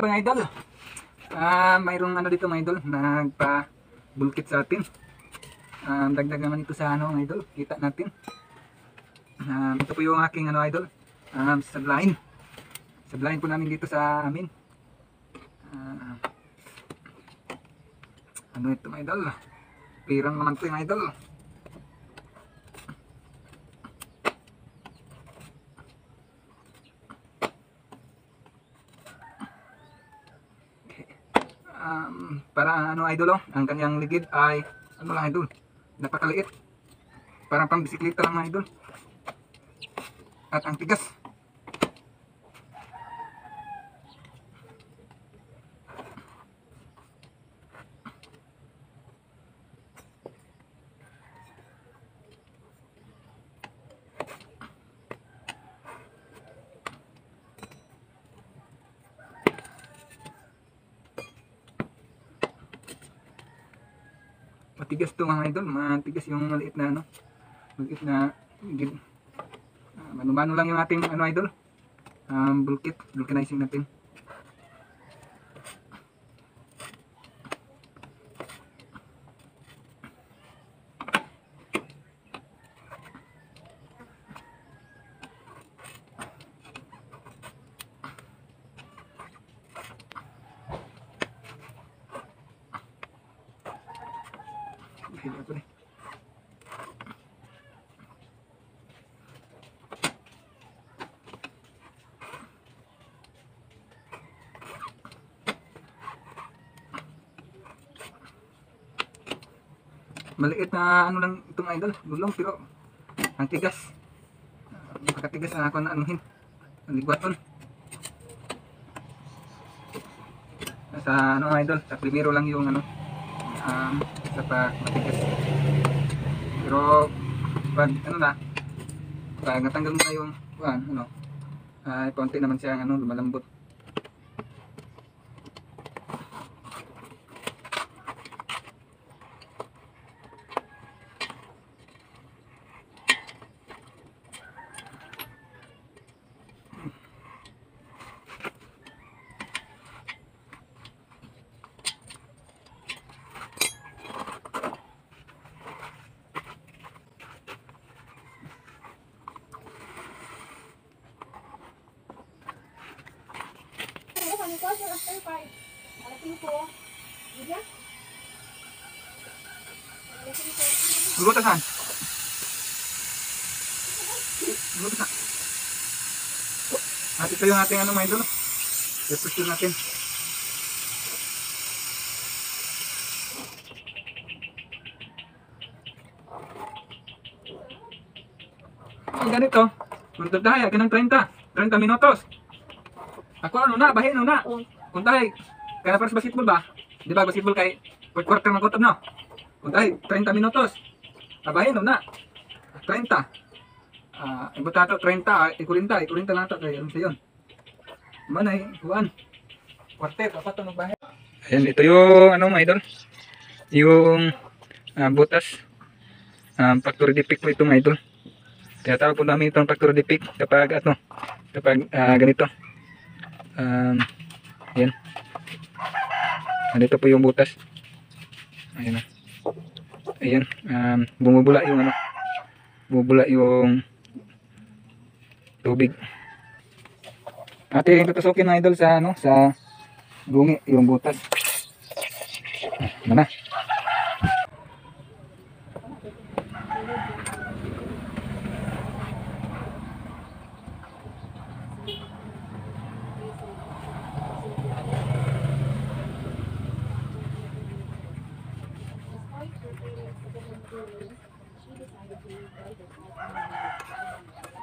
mga idol. Ah, mayroong ano dito mga idol, nagpa bulkit sa atin. Um, dagdag naman ito sa ano idol, kita natin. Um, ito po yung aking ano idol, um, sablahin. Sablahin po namin dito sa amin. Ah, ano ito mga idol? Pirang naman ito mga idol. Para ano idol oh, ang kanyang ligid ay ano lang idol napakaliit. Parang pang bisikleta lang mga idol. At ang tigas matigas to mga idol. Matigas yung maliit na ano maliit na uh, manumano lang yung ating ano idol. Um, bulkit. Vulcanizing natin Hindi ako rin. Maliit na ano lang itong idol, gulong pero ang tigas. Makatigas na ako na anuhin. Ang ligwaton. Sa ano idol, sa primero lang yung ano, um, sa pag matigas. Pero pag ano na, pag natanggal mo na yung kuan, ano, ay konti naman siya ano, lumalambot. Ano kami ko sa after five? Alas 5. Diba? Alas 5. Luto saan? Luto saan? At ating ano mga idol. Represyon natin. Ganito. Kung tayo, ganang 30. 30 minutos. Ako ano na, bahin ano na. Kung tayo, kaya para sa basketball ba? Di ba basketball kay per quarter ng kutob no? Kung tayo, 30 minutos. Abahin ano na. 30. Ah, uh, tato 30, ah, ikulinta, ikulinta lang ito kay ano sa yun. Manay, kuan. Quarter, dapat ito magbahin. Ayan, ito yung ano mga idol. Yung ah, butas. Um, factory defect po ito mga idol. Tinatawag po namin itong factory defect kapag ano, kapag ah, ganito. Um, yan. Nandito po yung butas. Ayan na. Ayan. Um, bumubula yung ano. Bumubula yung tubig. Ating tutusukin mga idol sa ano, sa bungi, yung butas. Ano na.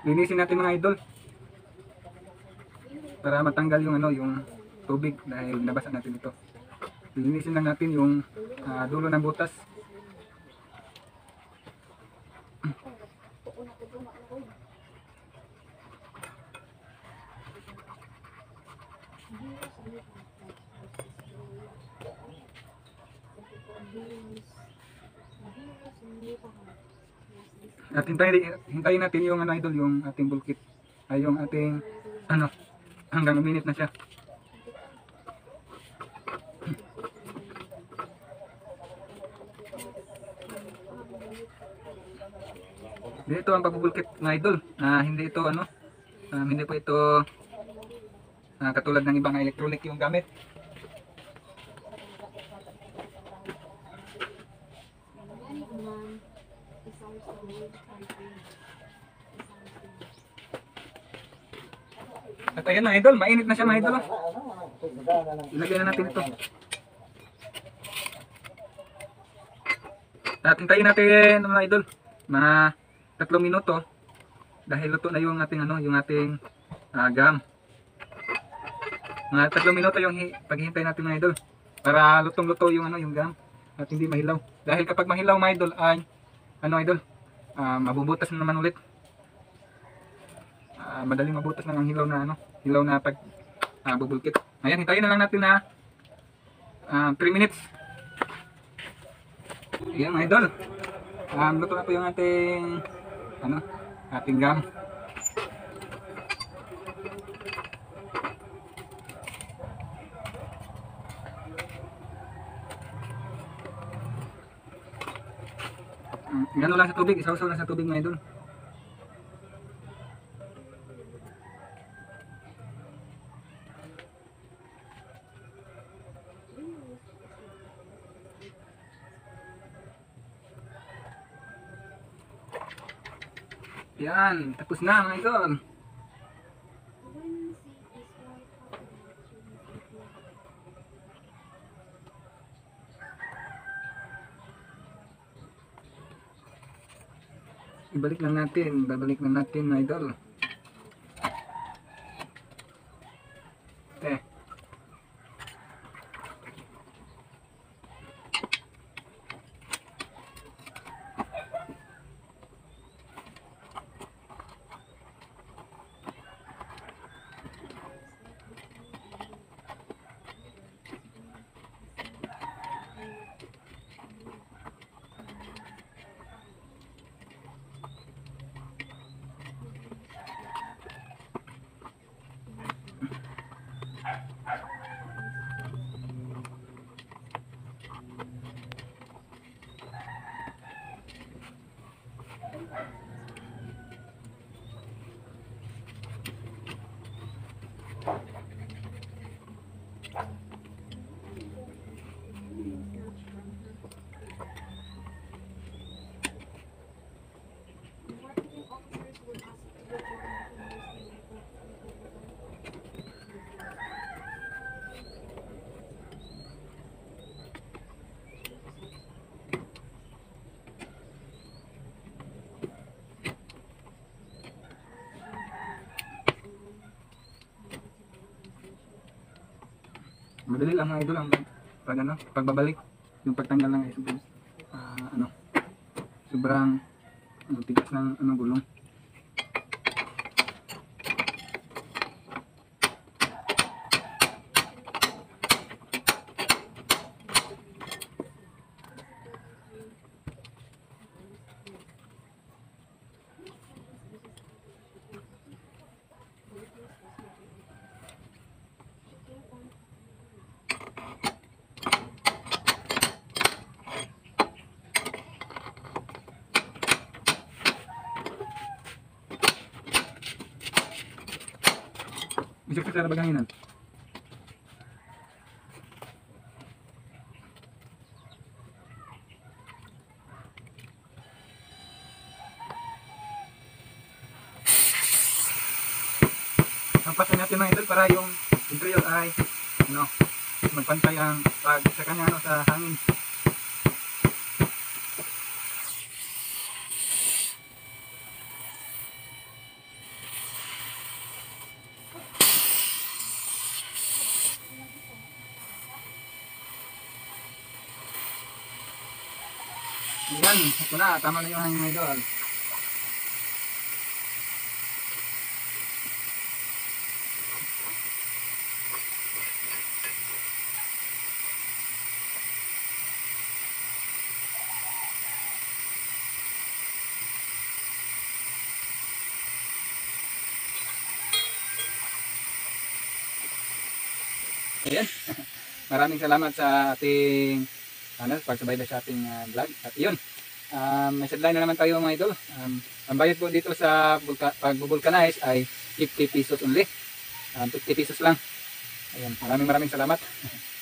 Linisin natin mga idol. Para matanggal yung ano, yung tubig dahil nabasa natin ito. Linisin lang natin yung ah, dulo ng butas. At hintayin, hintayin natin yung ano idol, yung ating bulkit. Ay yung ating ano, hanggang minute na siya. Dito ang pagbubulkit ng idol na hindi ito ano, um, hindi po ito uh, katulad ng ibang electronic yung gamit. At ayan mga idol, mainit na siya mga idol. oh. Ilagay na natin ito. At hintayin natin mga idol, mga tatlong minuto dahil luto na yung ating ano, yung ating ah, gam. Mga tatlong minuto yung hi- paghihintay natin mga idol para lutong-luto yung ano, yung gam at hindi mahilaw. Dahil kapag mahilaw mga idol ay ano idol, ah, mabubutas na naman ulit. Ah, madaling mabutas na ang hilaw na ano, hilaw na pag ah, bubulkit. Ayan, hintayin na lang natin na 3 minutes. Ayan mga idol. Um, luto na po yung ating ano, ating gam. Gano lang sa tubig, isaw-saw lang sa tubig mga idol. Yan, tapos na mga idol. Ibalik lang natin, babalik lang natin idol. Madali lang mga idol ang pag ano, pagbabalik. Yung pagtanggal ng sobrang ah, ano, sobrang ano, tigas ng ano, gulong. Ka sa baganginan. Hampasan natin mga idol para yung interior ay ano, magpantay ang pag sa kanya ano, sa hangin. Yan, ito na, tama na yung hangin idol. Ayan. Maraming salamat sa ating ano, pagsabay sa ating ah, vlog. At yun, Um, may sadline na naman tayo mga idol. Um, ang bayad po dito sa vulca- pag-vulcanize ay 50 pesos only. Um, 50 pesos lang. Ayan, maraming maraming salamat.